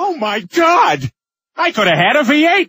Oh my God! I could have had a V8!